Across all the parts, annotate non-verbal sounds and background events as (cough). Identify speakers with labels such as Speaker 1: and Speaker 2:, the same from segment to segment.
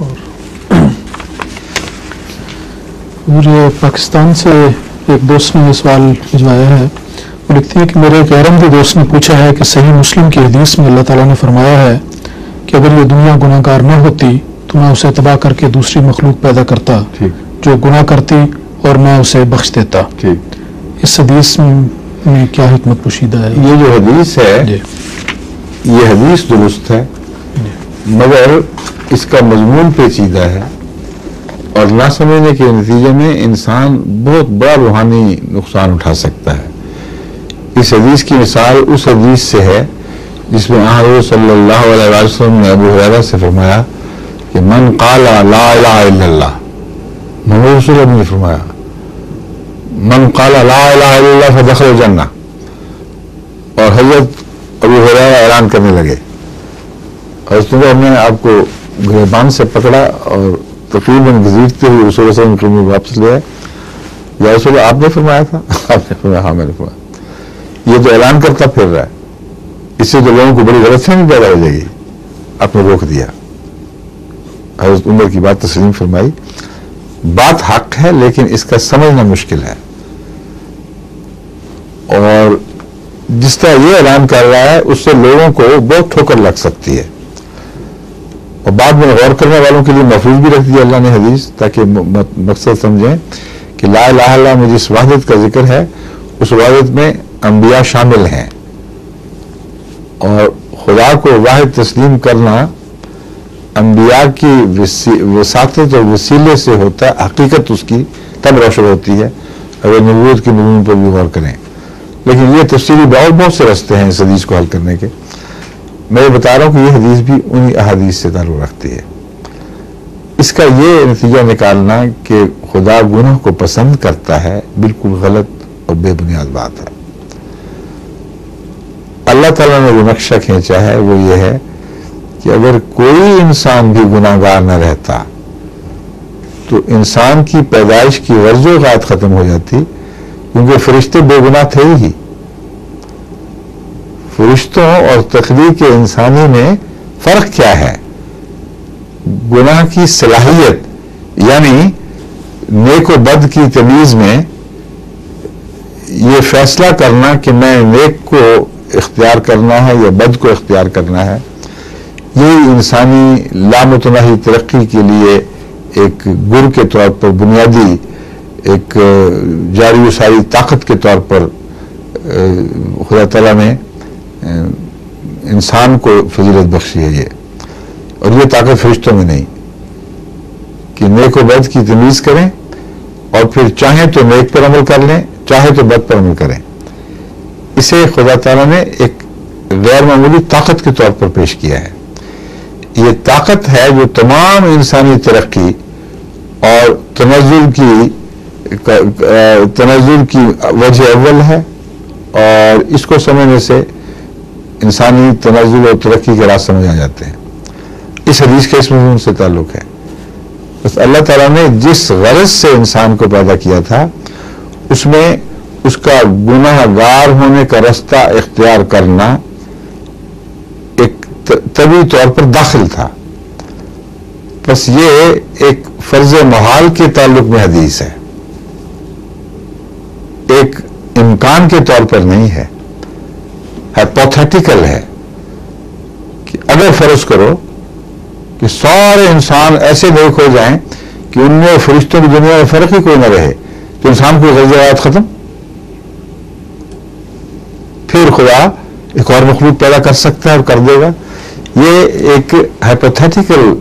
Speaker 1: और ये पाकिस्तान से एक दोस्त ने सवाल भिजवाया है वो लिखती है कि मेरे एक अहमदी दोस्त ने पूछा है कि सही मुस्लिम की हदीस में अल्लाह ताला ने फरमाया है कि अगर ये दुनिया गुनाहगार न होती तो मैं उसे तबाह करके दूसरी मखलूक पैदा करता जो गुनाह करती और मैं उसे बख्श देता। इस हदीस में क्या हिकमत पोशीदा है?
Speaker 2: ये जो हदीस है ये हदीस दुरुस्त है मगर इसका मजमून पेचीदा है और ना समझने के नतीजे में इंसान बहुत बड़ा रूहानी नुकसान उठा सकता है। इस हदीस की मिसाल उस हदीस से है, जिसमें सल्लल्लाहु अलैहि वसल्लम ने अबू हुरैरा से फरमाया कि, मन काला ला इल्लल्लाह। मोहम्मद ने फरमाया, मन काला ला इल्लल्लाह फदखल जन्नह और हज़रत अबू हुरैरा ऐलान करने लगे। उमर ने आपको गिरबान से पकड़ा और तकरीबन घसीटते हुए रसूल वसल्लम के मुँह वापस ले आए। या रसूल, आपने फरमाया था? (laughs) आपने फरमाया हाँ मैंने फरमाया। ये तो ऐलान करता फिर रहा है, इससे तो लोगों को बड़ी गलतफहमी पैदा हो जाएगी। आपने रोक दिया। हज़रत उमर की बात तस्लीम फरमाई। बात हक है, लेकिन इसका समझना मुश्किल है। और जिस तरह ये ऐलान कर रहा है, उससे लोगों को बहुत ठोकर लग सकती है। और बाद में गौर करने वालों के लिए महफूज भी रख दिया अल्लाह ने हदीस, ताकि मकसद समझें कि ला इलाहा में जिस वाहिदत का ज़िक्र है, उस वाहिदत में अंबिया शामिल हैं। और खुदा को वाहिद तस्लीम करना अंबिया की वसात और वसीले से होता है हकीकत उसकी तब रोशन होती है, अगर नबूत की नमून पर भी गौर करें। लेकिन ये तफसीली बहुत बहुत से रास्ते हैं इस हदीस को हल करने के। मैं बता रहा हूँ कि ये हदीस भी उन्हीं अहादीस से ताल्लुक रखती है। इसका ये नतीजा निकालना कि खुदा गुनाह को पसंद करता है, बिल्कुल गलत और बेबुनियाद बात है। अल्लाह ताला ने जो नक्शा खींचा है, वो ये है कि अगर कोई इंसान भी गुनाहगार न रहता तो इंसान की पैदाइश की वर्जोगात खत्म हो जाती, क्योंकि फरिश्ते बेगुनाह थे ही। फरिश्तों और तकलीफ़ के इंसानी में फ़र्क क्या है? गुनाह की सलाहियत, यानी नेक व बद की तमीज में ये फैसला करना कि मैं नेक को इख्तियार करना है या बद को इख्तियार करना है, ये इंसानी लामतनाही तरक्की के लिए एक गुर के तौर पर, बुनियादी एक जारी सारी ताकत के तौर पर खुदा तला ने इंसान को फजीलत बख्शी है ये। और ये ताकत फरिश्तों में नहीं। कि नेक व बद की तमीज़ करें और फिर चाहे तो नेक पर अमल कर लें, चाहे तो बद पर अमल करें। इसे खुदा ताला ने एक गैर मामूली ताकत के तौर पर पेश किया है। ये ताकत है जो तमाम इंसानी तरक्की और तनजुल की तनजुल की वजह अव्वल है और इसको समझने से इंसानी तनजुल और तरक्की के रास्ते समझ आ जाते हैं। इस हदीस के इस मजमून से ताल्लुक है। बस अल्लाह ताला ने जिस गरज से इंसान को पैदा किया था, उसमें उसका गुनाहगार होने का रास्ता इख्तियार करना एक तभी तौर पर दाखिल था। बस ये एक फ़र्ज़ महाल के ताल्लुक में हदीस है। एक इम्कान के तौर पर नहीं है। हाइपोथेटिकल है कि अगर फ़र्ज़ करो कि सारे इंसान ऐसे नेक हो जाएँ कि उनमें और फरिश्तों की दुनिया में फ़र्क ही कोई ना रहे तो इंसान को गजरात खत्म। फिर खुदा एक और मखलूक पैदा कर सकता है और कर देगा। ये एक हाइपोथेटिकल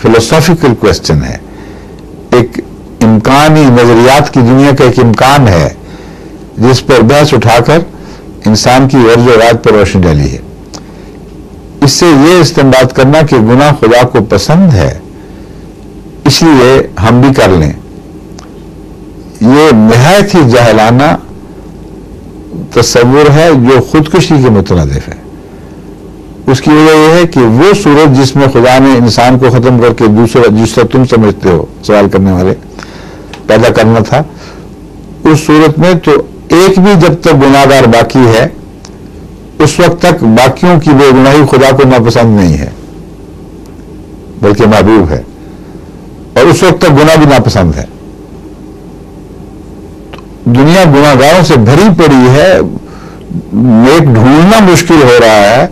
Speaker 2: फिलोसॉफिकल क्वेश्चन है। एक इम्कानी नजरियात की दुनिया का एक इम्कान है, जिस पर बहस उठाकर इंसान की वर्जरात पर रोशनी डाली है। इससे यह इस्तेमाल करना कि गुनाह खुदा को पसंद है, इसलिए हम भी कर लें। ये नहायत ही जहलाना तस्वुर है, जो खुदकुशी के मुतरदफ है। उसकी वजह यह है कि वो सूरत जिसमें खुदा ने इंसान को खत्म करके दूसरा जिसका तुम समझते हो सवाल करने वाले, पैदा करना था, उस सूरत में तो एक भी जब तक गुनागार बाकी है, उस वक्त तक बाकियों की बेगुनाही खुदा को नापसंद नहीं है, बल्कि महबूब है। और उस वक्त तक गुना भी नापसंद है। दुनिया गुनागारों से भरी पड़ी है नेक ढूंढना मुश्किल हो रहा है।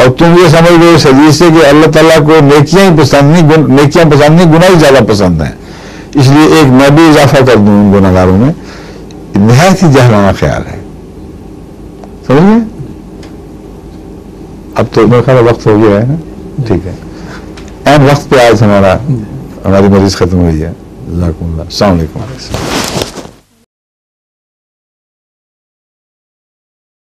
Speaker 2: और तुम ये समझ रहे हो इस से कि अल्लाह ताला को नेकियाँ ही पसंद नहीं, गुन- नेकियाँ पसंद नहीं, गुनाह ही ज़्यादा पसंद है। इसलिए एक मैं भी इजाफा कर दूँ उन गुनागारों में। नहायत ही जहराना ख्याल है। समझ? अब तो मेरे ख्याल वक्त हो गया है ना? ठीक है। एम वक्त पे आज हमारा हमारी मरीज़ खत्म हुई है। जजाकुमुल्लाह अलैक्म